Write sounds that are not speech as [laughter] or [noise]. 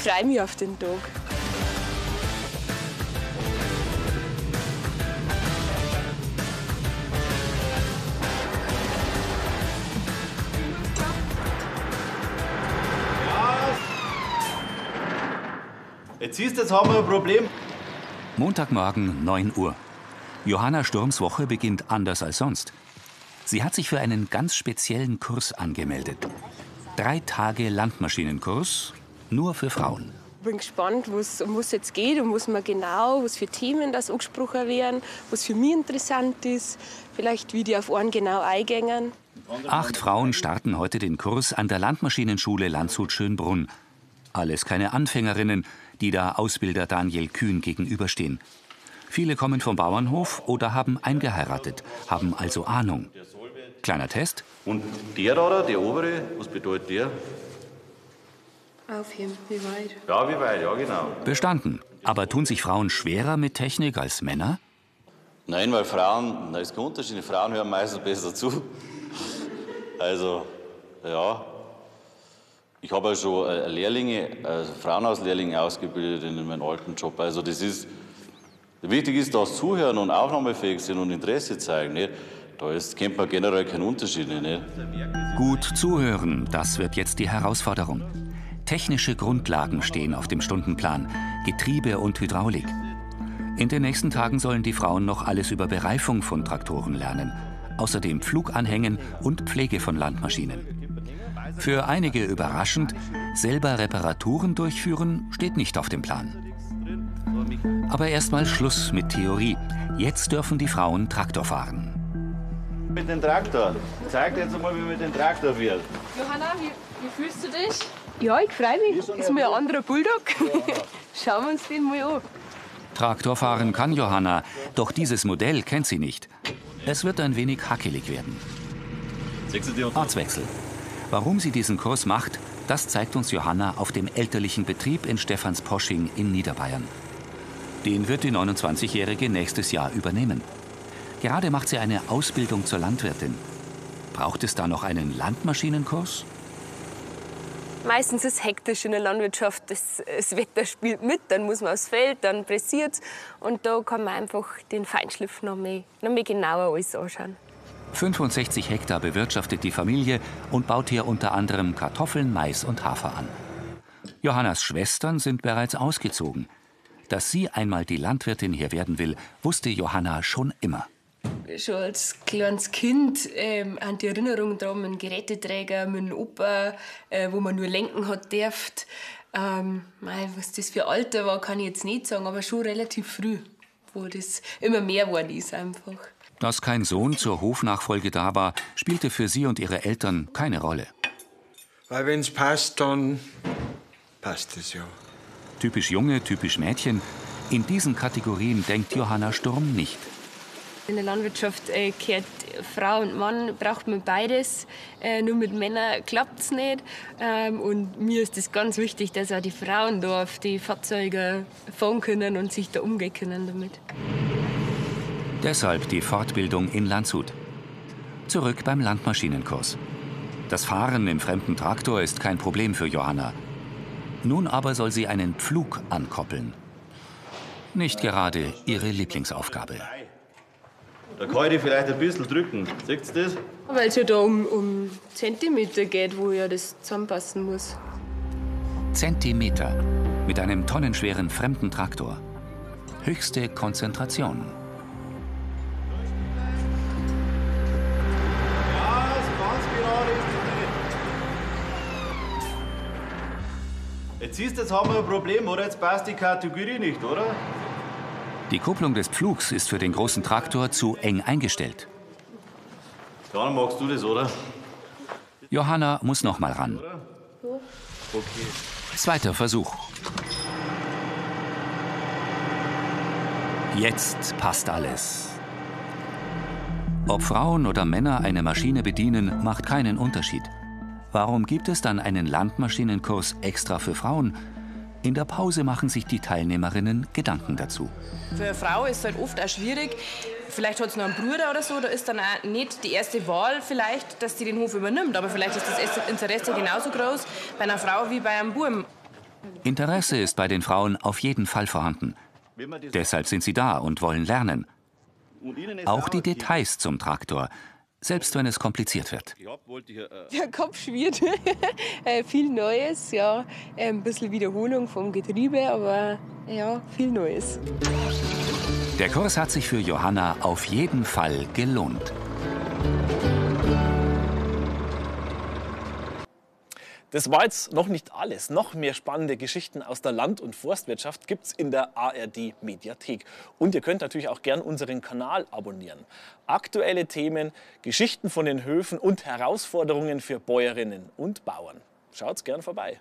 freue mich auf den Tag. Jetzt siehst du, jetzt haben wir ein Problem. Montagmorgen, 9 Uhr. Johanna Sturms Woche beginnt anders als sonst. Sie hat sich für einen ganz speziellen Kurs angemeldet. Drei Tage Landmaschinenkurs, nur für Frauen. Ich bin gespannt, um was es jetzt geht und was man genau, was für Themen das angesprochen werden, was für mich interessant ist, vielleicht wie die auf einen genau eingängen. Acht Frauen starten heute den Kurs an der Landmaschinenschule Landshut-Schönbrunn. Alles keine Anfängerinnen, die da Ausbilder Daniel Kühn gegenüberstehen. Viele kommen vom Bauernhof oder haben eingeheiratet, haben also Ahnung. Kleiner Test. Und der da, der obere, was bedeutet der? Aufheben, wie weit? Ja, wie weit, ja genau. Bestanden. Aber tun sich Frauen schwerer mit Technik als Männer? Nein, weil Frauen, da ist kein Unterschied, die Frauen hören meistens besser zu. Also, ja. Ich habe ja schon äh, Lehrlinge, also Frauenhauslehrlinge ausgebildet in meinem alten Job. Also das ist, wichtig ist, dass Zuhören und aufnahmefähig sind und Interesse zeigen. Nicht? Da ist, kennt man generell keinen Unterschied. Nicht? Gut zuhören, das wird jetzt die Herausforderung. Technische Grundlagen stehen auf dem Stundenplan, Getriebe und Hydraulik. In den nächsten Tagen sollen die Frauen noch alles über Bereifung von Traktoren lernen, außerdem Fluganhängen und Pflege von Landmaschinen. Für einige überraschend, selber Reparaturen durchführen steht nicht auf dem Plan. Aber erstmal Schluss mit Theorie. Jetzt dürfen die Frauen Traktor fahren. Mit dem Traktor. Zeig jetzt mal, wie mit dem Traktor wird. Johanna, wie, wie fühlst du dich? Ja, ich freue mich. Ist mal ein anderer Bulldog. [laughs] Schauen wir uns den mal an. Traktor fahren kann Johanna, doch dieses Modell kennt sie nicht. Es wird ein wenig hackelig werden. Ortswechsel. Warum sie diesen Kurs macht, das zeigt uns Johanna auf dem elterlichen Betrieb in Stephansposching in Niederbayern. Den wird die 29-Jährige nächstes Jahr übernehmen. Gerade macht sie eine Ausbildung zur Landwirtin. Braucht es da noch einen Landmaschinenkurs? Meistens ist es hektisch in der Landwirtschaft. Das, das Wetter spielt mit, dann muss man aufs Feld, dann pressiert Und da kann man einfach den Feinschliff noch mehr, noch mehr genauer alles anschauen. 65 Hektar bewirtschaftet die Familie und baut hier unter anderem Kartoffeln, Mais und Hafer an. Johannas Schwestern sind bereits ausgezogen. Dass sie einmal die Landwirtin hier werden will, wusste Johanna schon immer. Schon als kleines Kind ähm, an die Erinnerung daran, mit einem Geräteträger, mit einem Opa, äh, wo man nur lenken hat dürft. Ähm, was das für Alter war, kann ich jetzt nicht sagen, aber schon relativ früh, wo das immer mehr geworden ist einfach. Dass kein Sohn zur Hofnachfolge da war, spielte für sie und ihre Eltern keine Rolle. Weil wenn es passt, dann passt es ja. Typisch Junge, typisch Mädchen. In diesen Kategorien denkt Johanna Sturm nicht. In der Landwirtschaft äh, gehört Frau und Mann, braucht man beides. Äh, nur mit Männern klappt es nicht. Ähm, und mir ist es ganz wichtig, dass auch die Frauen da die Fahrzeuge fahren können und sich da umgehen können damit. Deshalb die Fortbildung in Landshut. Zurück beim Landmaschinenkurs. Das Fahren im fremden Traktor ist kein Problem für Johanna. Nun aber soll sie einen Pflug ankoppeln. Nicht gerade ihre Lieblingsaufgabe. Da kann ich vielleicht ein bisschen drücken. Seht ihr das? Weil es ja da um, um Zentimeter geht, wo ja das zusammenpassen muss. Zentimeter mit einem tonnenschweren fremden Traktor. Höchste Konzentration. Jetzt siehst du, jetzt haben wir ein Problem, oder? Jetzt passt die Kategorie nicht, oder? Die Kupplung des Pflugs ist für den großen Traktor zu eng eingestellt. Dann magst du das, oder? Johanna muss noch mal ran. Okay. Zweiter Versuch. Jetzt passt alles. Ob Frauen oder Männer eine Maschine bedienen, macht keinen Unterschied. Warum gibt es dann einen Landmaschinenkurs extra für Frauen? In der Pause machen sich die Teilnehmerinnen Gedanken dazu. Für eine Frau ist es halt oft auch schwierig. Vielleicht hat sie noch einen Bruder oder so, da ist dann auch nicht die erste Wahl vielleicht, dass sie den Hof übernimmt. Aber vielleicht ist das Interesse genauso groß bei einer Frau wie bei einem Buben. Interesse ist bei den Frauen auf jeden Fall vorhanden. Deshalb sind sie da und wollen lernen. Auch die Details zum Traktor, selbst wenn es kompliziert wird. Der Kopf schwirrt. [laughs] äh, viel Neues, ja. Äh, ein bisschen Wiederholung vom Getriebe, aber ja, viel Neues. Der Kurs hat sich für Johanna auf jeden Fall gelohnt. Das war jetzt noch nicht alles. Noch mehr spannende Geschichten aus der Land- und Forstwirtschaft gibt es in der ARD Mediathek. Und ihr könnt natürlich auch gern unseren Kanal abonnieren. Aktuelle Themen, Geschichten von den Höfen und Herausforderungen für Bäuerinnen und Bauern. Schaut's gern vorbei.